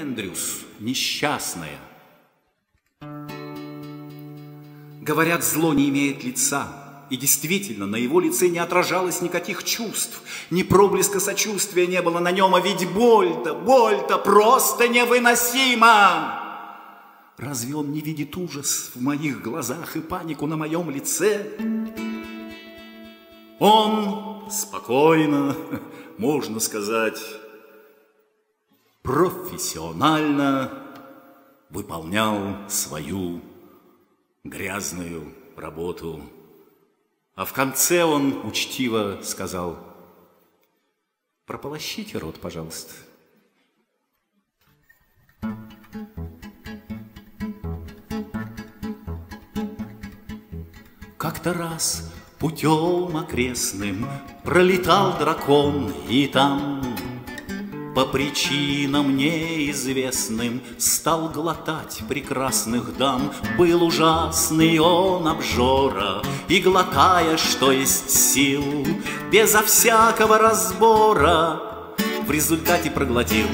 Эндрюс, несчастная. Говорят, зло не имеет лица, и действительно, на его лице не отражалось никаких чувств, ни проблеска сочувствия не было на нем, а ведь боль-то, боль-то просто невыносима. Разве он не видит ужас в моих глазах и панику на моем лице? Он спокойно, можно сказать, профессионально выполнял свою грязную работу а в конце он учтиво сказал, прополощите рот, пожалуйста. Как-то раз путем окрестным пролетал дракон, и там по причинам неизвестным Стал глотать прекрасных дам. Был ужасный он обжора, И глотая, что есть сил, Безо всякого разбора, В результате проглотил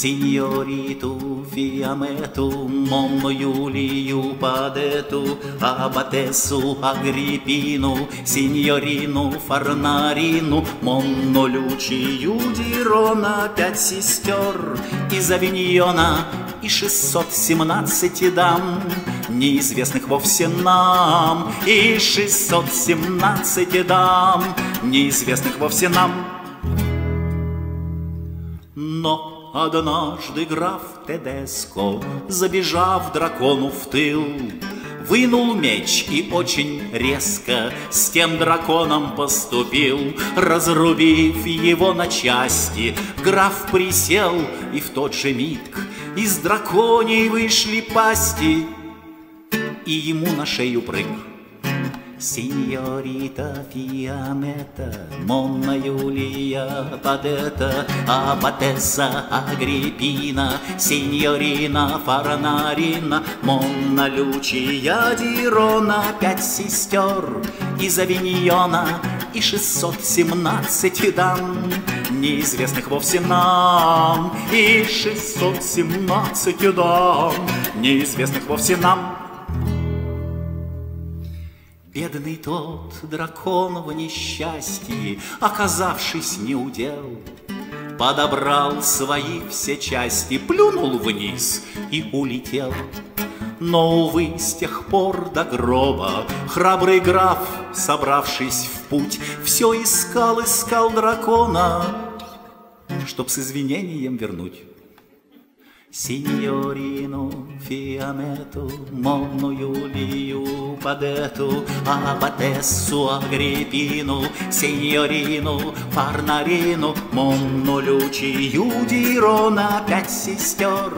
Синьориту Фиамету, Монну Юлию Падету, Абатесу Агриппину, Синьорину Фарнарину, Монну Лючию Дирона, Пять сестер из Авиньона и 617 дам, Неизвестных вовсе нам, и 617 дам, Неизвестных вовсе нам. Но Однажды граф Тедеско, забежав дракону в тыл, Вынул меч и очень резко с тем драконом поступил, Разрубив его на части, граф присел, и в тот же миг из драконей вышли пасти, И ему на шею прыг. Синьорита Фиамета, Монна Юлия Падета, Абатесса Агриппина, Синьорина Фаранарина, Монна Лючия Дирона, Пять сестер из Авиньона и 617 дам, Неизвестных вовсе нам, и 617 дам, Неизвестных вовсе нам. Бедный тот дракон в несчастье, оказавшись неудел, Подобрал свои все части, плюнул вниз и улетел. Но, увы, с тех пор до гроба Храбрый граф, собравшись в путь, Все искал, искал дракона, Чтоб с извинением вернуть. Signorino Fiameto, Monno Iulio Padeto, Abatesso Agrippino, Signorino Фарнарину, Монну Лючию Дирона, Пять сестер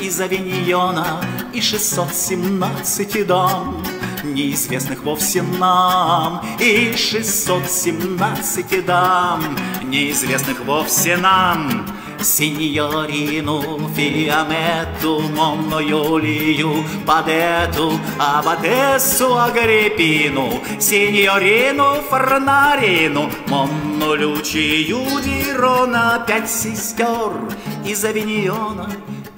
из Авиньона и 617 дам неизвестных вовсе нам, и 617 дам, неизвестных вовсе нам. Signorino Fiametto, Monno Iulio Падету, Абатессу Агриппину, Синьорину Фарнарину, Монну Лючию Дирона, Пять сестер из Авиньона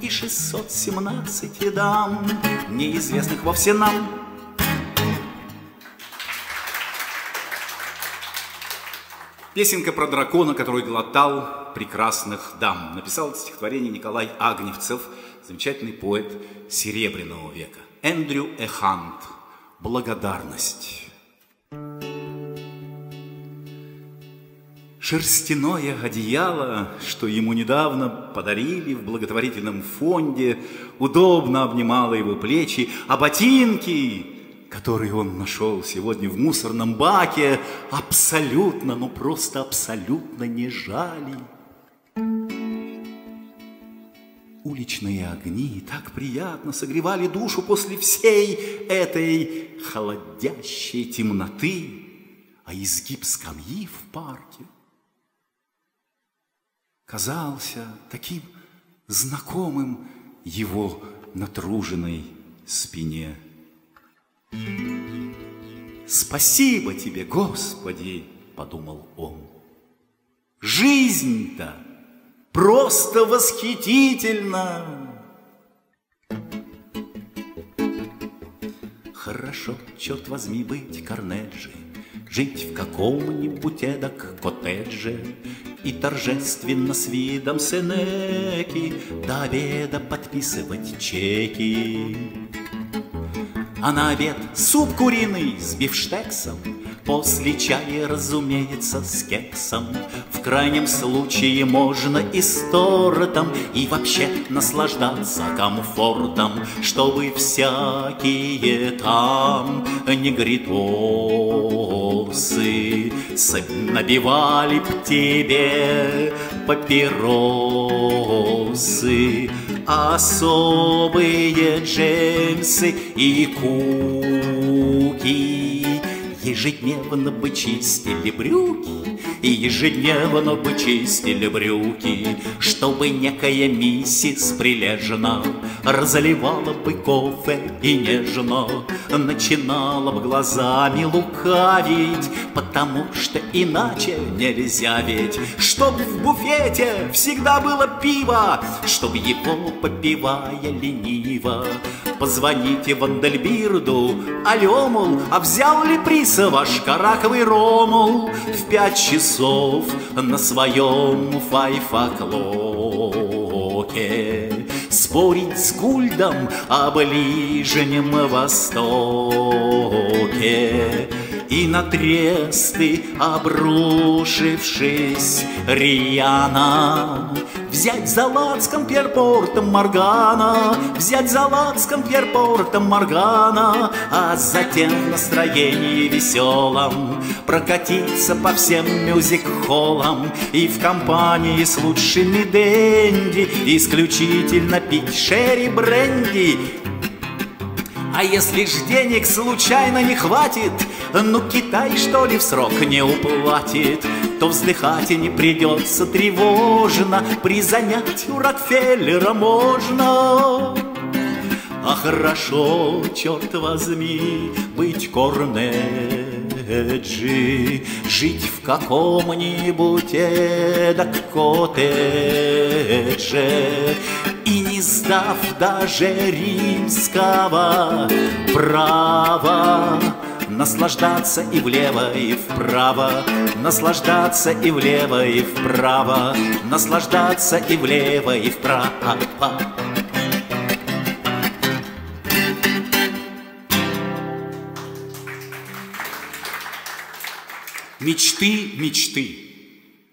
и 617 дам, неизвестных вовсе нам. Песенка про дракона, который глотал прекрасных дам. Написал это стихотворение Николай Агневцев, замечательный поэт Серебряного века. Эндрю Эхант. Благодарность. Шерстяное одеяло, что ему недавно подарили в благотворительном фонде, удобно обнимало его плечи, а ботинки который он нашел сегодня в мусорном баке, абсолютно, ну просто абсолютно не жали. Уличные огни так приятно согревали душу после всей этой холодящей темноты, а изгиб скамьи в парке казался таким знакомым его натруженной спине. Спасибо тебе, Господи, подумал он. Жизнь-то Просто восхитительно! Хорошо, черт возьми, быть Корнеджи, Жить в каком-нибудь эдак коттедже И торжественно с видом Сенеки До обеда подписывать чеки. А на обед суп куриный с бифштексом После чая, разумеется, с кексом. В крайнем случае можно и с тортом И вообще наслаждаться комфортом Чтобы всякие там негритосы Набивали б тебе папиросы Особые джемсы и куки. Ежедневно бы чистили брюки, И ежедневно бы чистили брюки, Чтобы некая миссис прилежно Разливала бы кофе и нежно Начинала бы глазами лукавить, Потому что иначе нельзя ведь, Чтоб в буфете всегда было пиво, Чтоб его попивая лениво, Позвоните Вандельбирду, алло, мол, а взял ли приз ваш караковый ромул В пять часов на своем файфаклоке Спорить с Гульдом о Ближнем Востоке. И на тресты обрушившись рьяно Взять за лацком перпортом Моргана Взять за лацком перпортом Моргана А затем в настроении веселом Прокатиться по всем мюзик-холлам И в компании с лучшими денди Исключительно пить шерри бренди. А если ж денег случайно не хватит, Ну Китай что ли в срок не уплатит, То вздыхать и не придется тревожно, При занятии у Рокфеллера можно. А хорошо, черт возьми, быть Корнеджи, Жить в каком-нибудь эдак коттедже, и не сдав даже римского права Наслаждаться и влево, и вправо Наслаждаться и влево, и вправо Наслаждаться и влево, и вправо Мечты, мечты.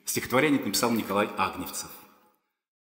Стихотворение написал Николай Агневцев.